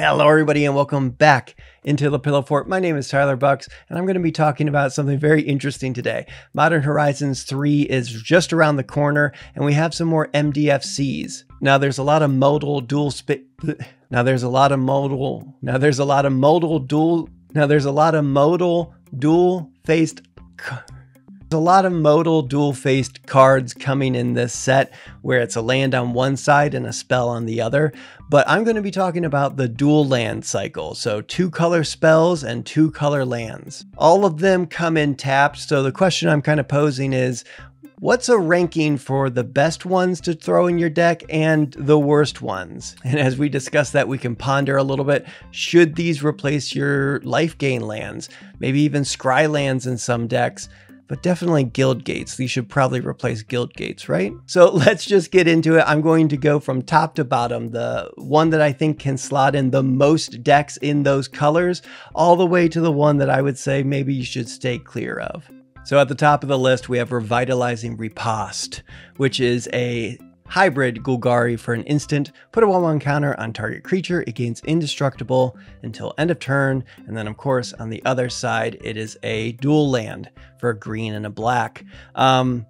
Hello, everybody, and welcome back into the Pillow Fort. My name is Tyler Bucks, and I'm going to be talking about something very interesting today. Modern Horizons 3 is just around the corner, and we have some more MDFCs. Now, there's a lot of modal dual spit. Now, there's a lot of modal. Now, there's a lot of modal dual. Now, there's a lot of modal dual faced. There's a lot of modal dual-faced cards coming in this set where it's a land on one side and a spell on the other, but I'm going to be talking about the dual land cycle, so two color spells and two color lands. All of them come in tapped, so the question I'm kind of posing is, What's a ranking for the best ones to throw in your deck and the worst ones? And as we discuss that, we can ponder a little bit. Should these replace your life gain lands? Maybe even scry lands in some decks? But definitely guild gates. These should probably replace guild gates, right? So let's just get into it. I'm going to go from top to bottom, the one that I think can slot in the most decks in those colors, all the way to the one that I would say maybe you should stay clear of. So at the top of the list, we have Revitalizing Riposte, which is a Hybrid Golgari for an instant, put a 1-1 counter on target creature, it gains indestructible until end of turn, and then of course on the other side it is a dual land for a green and a black. Um,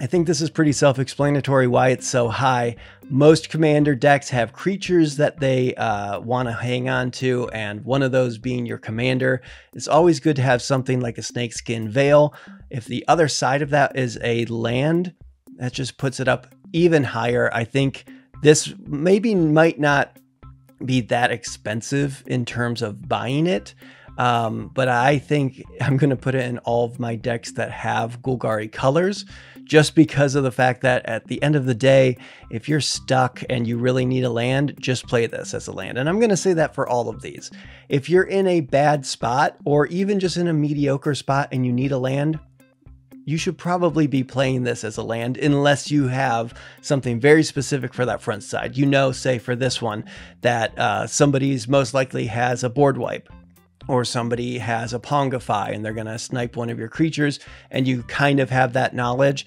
I think this is pretty self-explanatory why it's so high. Most commander decks have creatures that they uh, want to hang on to, and one of those being your commander. It's always good to have something like a snakeskin veil. If the other side of that is a land, that just puts it up even higher. I think this maybe might not be that expensive in terms of buying it. Um, but I think I'm going to put it in all of my decks that have Golgari colors just because of the fact that at the end of the day, if you're stuck and you really need a land, just play this as a land. And I'm going to say that for all of these. If you're in a bad spot or even just in a mediocre spot and you need a land, you should probably be playing this as a land unless you have something very specific for that front side. You know, say for this one, that uh, somebody's most likely has a board wipe or somebody has a Pongify and they're going to snipe one of your creatures and you kind of have that knowledge.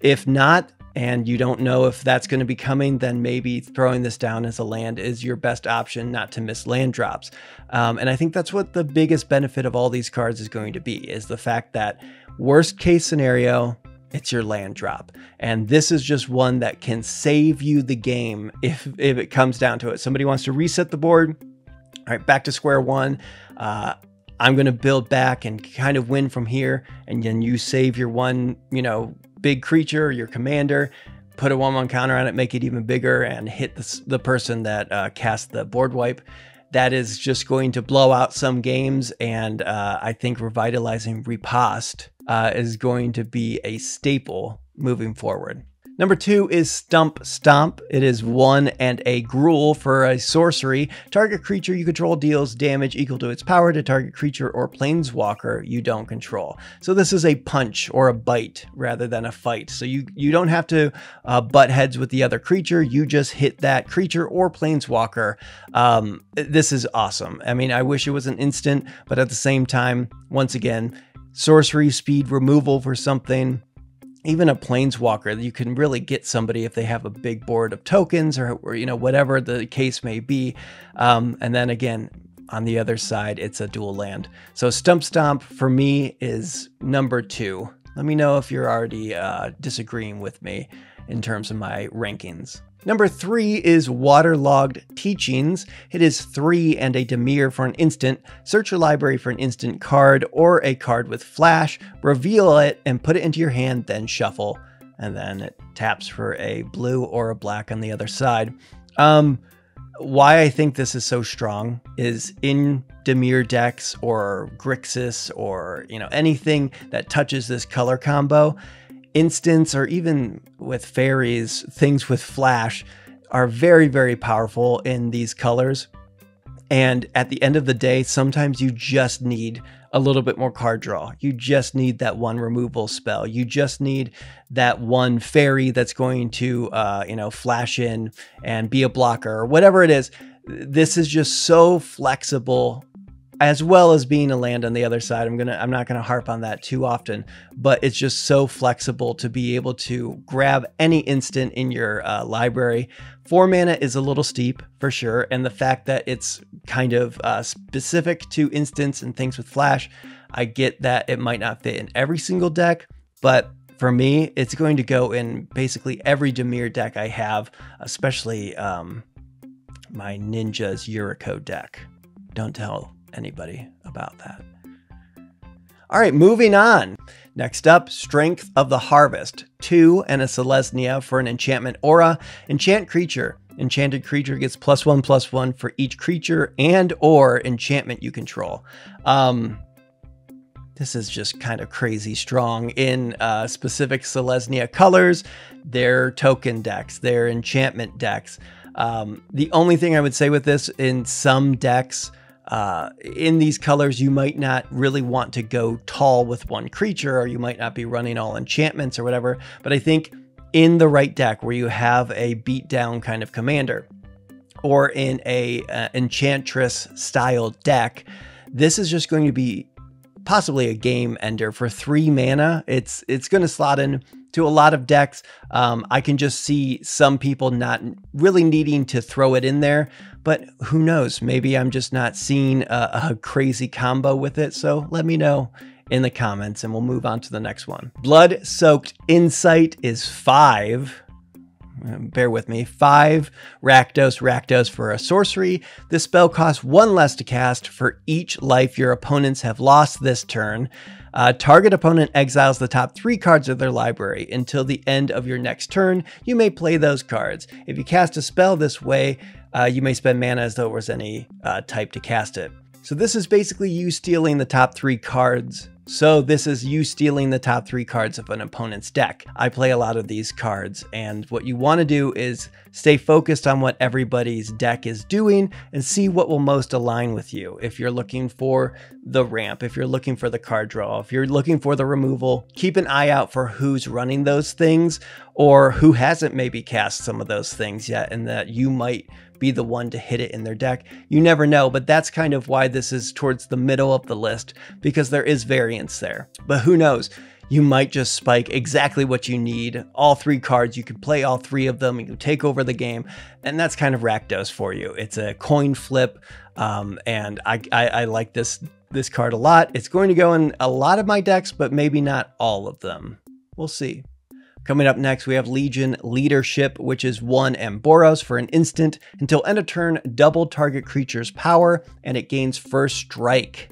If not, and you don't know if that's going to be coming, then maybe throwing this down as a land is your best option not to miss land drops. Um, and I think that's what the biggest benefit of all these cards is going to be, is the fact that worst case scenario, it's your land drop. And this is just one that can save you the game if, if it comes down to it. Somebody wants to reset the board, all right, back to square one. Uh, I'm going to build back and kind of win from here. And then you save your one, you know, big creature, your commander, put a one one counter on it, make it even bigger, and hit the, the person that uh, cast the board wipe. That is just going to blow out some games, and uh, I think revitalizing Riposte uh, is going to be a staple moving forward. Number two is Stump Stomp. It is one and a Gruul for a sorcery. Target creature you control deals damage equal to its power to target creature or planeswalker you don't control. So this is a punch or a bite rather than a fight. So you, you don't have to uh, butt heads with the other creature. You just hit that creature or planeswalker. Um, this is awesome. I mean, I wish it was an instant, but at the same time, once again, sorcery speed removal for something even a planeswalker you can really get somebody if they have a big board of tokens or, or you know whatever the case may be. Um, and then again on the other side it's a dual land. So stump stomp for me is number two. Let me know if you're already uh, disagreeing with me in terms of my rankings Number three is Waterlogged Teachings. It is three and a Dimir for an instant. Search your library for an instant card or a card with flash, reveal it, and put it into your hand, then shuffle. And then it taps for a blue or a black on the other side. Um, why I think this is so strong is in Dimir decks or Grixis or you know anything that touches this color combo instants or even with fairies, things with flash are very, very powerful in these colors. And at the end of the day, sometimes you just need a little bit more card draw. You just need that one removal spell. You just need that one fairy that's going to, uh, you know, flash in and be a blocker or whatever it is. This is just so flexible as well as being a land on the other side. I'm gonna I'm not gonna harp on that too often, but it's just so flexible to be able to grab any instant in your uh, library. Four mana is a little steep for sure, and the fact that it's kind of uh, specific to instants and things with flash, I get that it might not fit in every single deck, but for me, it's going to go in basically every Dimir deck I have, especially um, my Ninja's Yuriko deck. Don't tell anybody about that. All right, moving on. Next up, Strength of the Harvest. Two and a Selesnya for an enchantment aura. Enchant creature. Enchanted creature gets plus one plus one for each creature and or enchantment you control. Um, this is just kind of crazy strong in uh, specific Selesnya colors, their token decks, their enchantment decks. Um, the only thing I would say with this, in some decks, uh, in these colors, you might not really want to go tall with one creature, or you might not be running all enchantments or whatever. But I think in the right deck where you have a beatdown kind of commander, or in a uh, enchantress style deck, this is just going to be possibly a game ender for three mana. It's it's going to slot in to a lot of decks. Um, I can just see some people not really needing to throw it in there, but who knows? Maybe I'm just not seeing a, a crazy combo with it. So let me know in the comments and we'll move on to the next one. Blood Soaked Insight is five. Bear with me. Five Rakdos Rakdos for a sorcery. This spell costs one less to cast for each life your opponents have lost this turn. Uh, target opponent exiles the top three cards of their library. Until the end of your next turn, you may play those cards. If you cast a spell this way, uh, you may spend mana as though it was any uh, type to cast it. So this is basically you stealing the top three cards so this is you stealing the top three cards of an opponent's deck. I play a lot of these cards and what you want to do is stay focused on what everybody's deck is doing and see what will most align with you. If you're looking for the ramp, if you're looking for the card draw, if you're looking for the removal, keep an eye out for who's running those things or who hasn't maybe cast some of those things yet and that you might be the one to hit it in their deck. You never know, but that's kind of why this is towards the middle of the list because there is variance there. But who knows? You might just spike exactly what you need. All three cards, you can play all three of them, you can take over the game, and that's kind of Rakdos for you. It's a coin flip, um, and I, I, I like this this card a lot. It's going to go in a lot of my decks, but maybe not all of them. We'll see. Coming up next, we have Legion Leadership, which is one and Boros for an instant until end of turn, double target creature's power, and it gains first strike.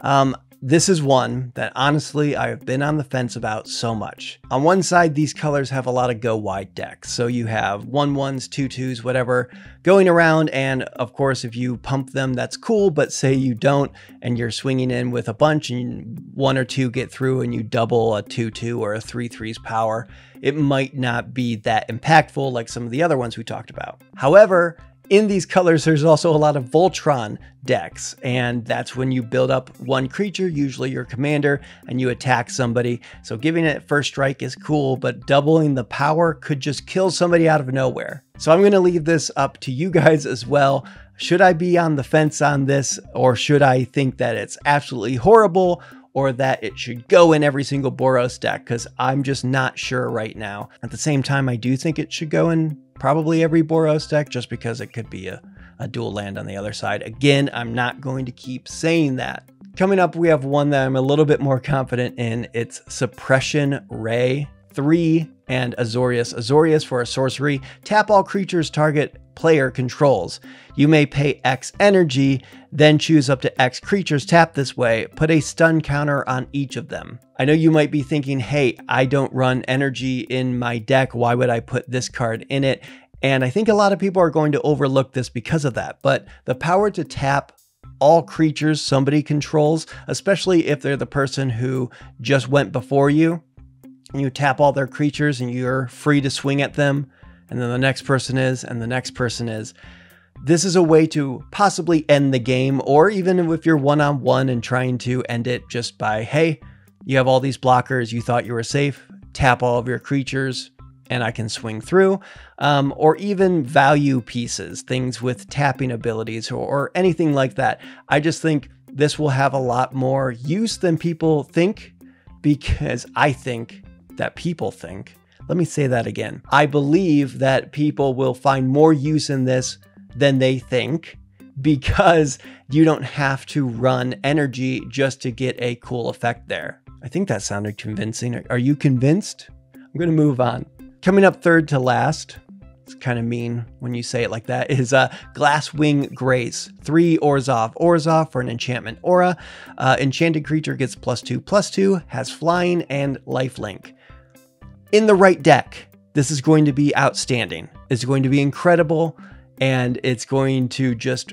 Um, this is one that honestly I have been on the fence about so much. On one side, these colors have a lot of go wide decks. So you have one ones, two twos, whatever going around. And of course, if you pump them, that's cool. But say you don't and you're swinging in with a bunch and one or two get through and you double a two two or a three three's power, it might not be that impactful like some of the other ones we talked about. However, in these colors, there's also a lot of Voltron decks, and that's when you build up one creature, usually your commander, and you attack somebody. So giving it first strike is cool, but doubling the power could just kill somebody out of nowhere. So I'm going to leave this up to you guys as well. Should I be on the fence on this, or should I think that it's absolutely horrible, or that it should go in every single Boros deck? Because I'm just not sure right now. At the same time, I do think it should go in probably every Boros deck just because it could be a, a dual land on the other side. Again, I'm not going to keep saying that. Coming up, we have one that I'm a little bit more confident in. It's Suppression Ray 3 and Azorius. Azorius for a sorcery. Tap all creatures target player controls. You may pay X energy, then choose up to X creatures tap this way. Put a stun counter on each of them. I know you might be thinking, hey, I don't run energy in my deck. Why would I put this card in it? And I think a lot of people are going to overlook this because of that. But the power to tap all creatures somebody controls, especially if they're the person who just went before you, and you tap all their creatures and you're free to swing at them, and then the next person is, and the next person is. This is a way to possibly end the game, or even if you're one on one and trying to end it just by, hey, you have all these blockers, you thought you were safe, tap all of your creatures, and I can swing through. Um, or even value pieces, things with tapping abilities or, or anything like that. I just think this will have a lot more use than people think because I think that people think. Let me say that again. I believe that people will find more use in this than they think because you don't have to run energy just to get a cool effect there. I think that sounded convincing. Are you convinced? I'm going to move on. Coming up third to last, it's kind of mean when you say it like that, is uh, Glasswing Grace. Three Orzhov. Orzhov for an enchantment aura. Uh, enchanted creature gets plus two, plus two, has flying and lifelink. In the right deck, this is going to be outstanding. It's going to be incredible, and it's going to just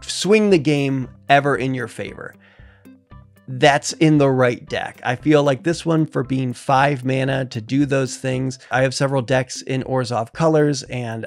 swing the game ever in your favor. That's in the right deck. I feel like this one for being five mana to do those things. I have several decks in Orzhov colors, and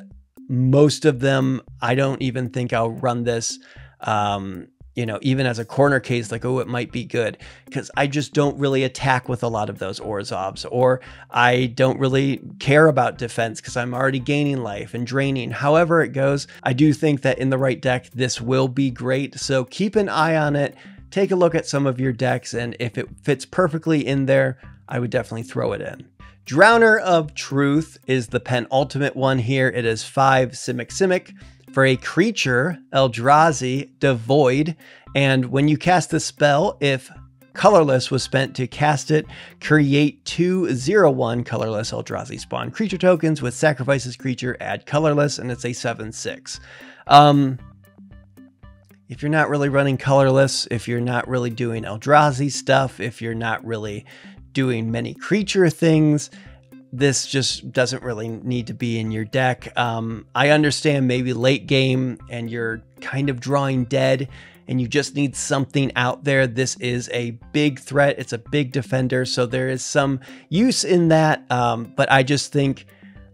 most of them, I don't even think I'll run this. Um, you know, even as a corner case, like, oh, it might be good because I just don't really attack with a lot of those Orzhovs, or I don't really care about defense because I'm already gaining life and draining. However, it goes, I do think that in the right deck, this will be great. So keep an eye on it. Take a look at some of your decks, and if it fits perfectly in there, I would definitely throw it in. Drowner of Truth is the penultimate one here. It is five Simic Simic for a creature, Eldrazi, devoid. And when you cast the spell, if colorless was spent to cast it, create two zero one colorless Eldrazi spawn creature tokens with sacrifices creature, add colorless, and it's a 7 6. Um, if you're not really running colorless, if you're not really doing Eldrazi stuff, if you're not really doing many creature things, this just doesn't really need to be in your deck. Um, I understand maybe late game and you're kind of drawing dead and you just need something out there. This is a big threat. It's a big defender. So there is some use in that. Um, but I just think,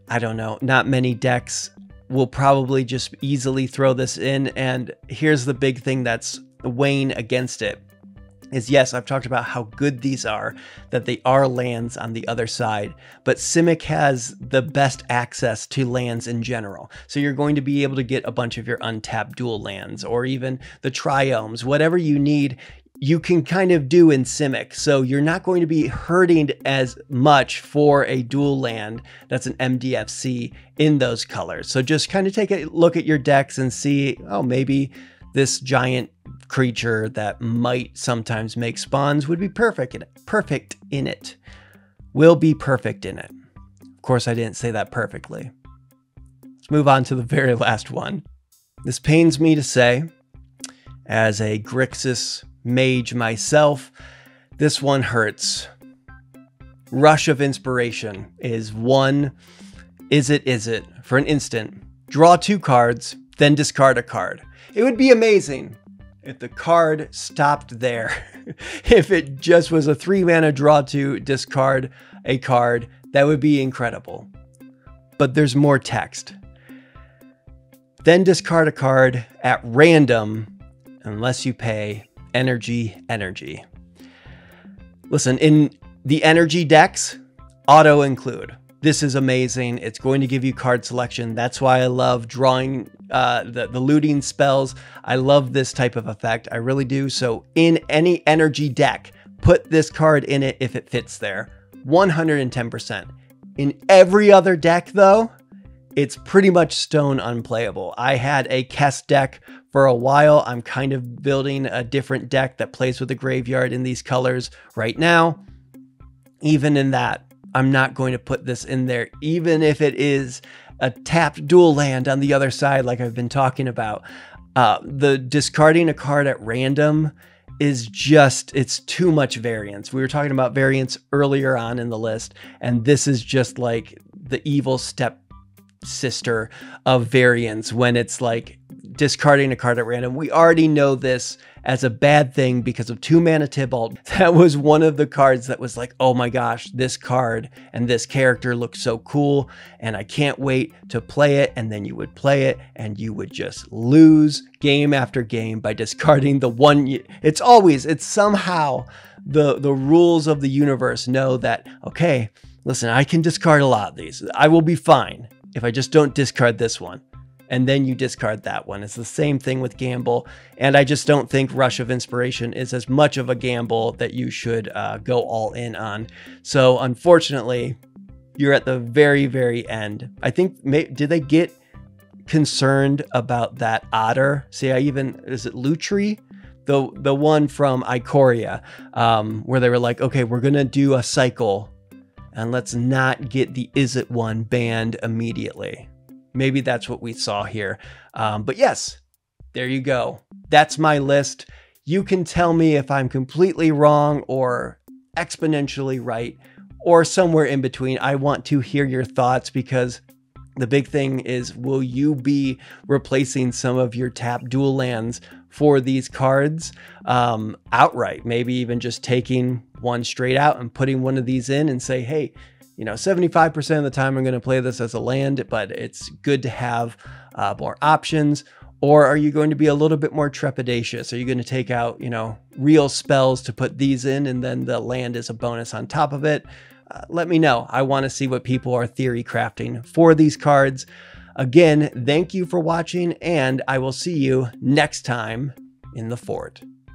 I don't know, not many decks will probably just easily throw this in. And here's the big thing that's weighing against it is yes, I've talked about how good these are, that they are lands on the other side, but Simic has the best access to lands in general. So you're going to be able to get a bunch of your untapped dual lands or even the triomes, whatever you need, you can kind of do in Simic. So you're not going to be hurting as much for a dual land that's an MDFC in those colors. So just kind of take a look at your decks and see, oh, maybe this giant creature that might sometimes make spawns would be perfect in it. Perfect in it. Will be perfect in it. Of course, I didn't say that perfectly. Let's move on to the very last one. This pains me to say, as a Grixis mage myself, this one hurts. Rush of Inspiration is one. Is it, is it? For an instant, draw two cards, then discard a card. It would be amazing if the card stopped there. if it just was a three mana draw to discard a card, that would be incredible. But there's more text. Then discard a card at random unless you pay energy, energy. Listen, in the energy decks, auto include. This is amazing. It's going to give you card selection. That's why I love drawing uh, the, the looting spells. I love this type of effect. I really do. So in any energy deck, put this card in it if it fits there. 110%. In every other deck, though, it's pretty much stone unplayable. I had a Kess deck for a while. I'm kind of building a different deck that plays with the graveyard in these colors right now. Even in that, I'm not going to put this in there, even if it is a tapped dual land on the other side, like I've been talking about. Uh, the discarding a card at random is just, it's too much variance. We were talking about variance earlier on in the list, and this is just like the evil step sister of variance when it's like discarding a card at random. We already know this as a bad thing because of two mana Tibalt. That was one of the cards that was like, oh my gosh, this card and this character looks so cool, and I can't wait to play it. And then you would play it, and you would just lose game after game by discarding the one. It's always, it's somehow the the rules of the universe know that okay, listen, I can discard a lot of these. I will be fine if I just don't discard this one. And then you discard that one. It's the same thing with gamble. And I just don't think Rush of Inspiration is as much of a gamble that you should uh, go all in on. So unfortunately, you're at the very, very end. I think, did they get concerned about that otter? See, I even, is it Lutri? The, the one from Ikoria, um, where they were like, okay, we're going to do a cycle and let's not get the is it one banned immediately. Maybe that's what we saw here. Um, but yes, there you go. That's my list. You can tell me if I'm completely wrong or exponentially right or somewhere in between. I want to hear your thoughts because the big thing is will you be replacing some of your tap dual lands for these cards um, outright? Maybe even just taking one straight out and putting one of these in and say, hey, you know, 75% of the time I'm going to play this as a land, but it's good to have uh, more options. Or are you going to be a little bit more trepidatious? Are you going to take out, you know, real spells to put these in and then the land is a bonus on top of it? Uh, let me know. I want to see what people are theory crafting for these cards. Again, thank you for watching, and I will see you next time in the fort.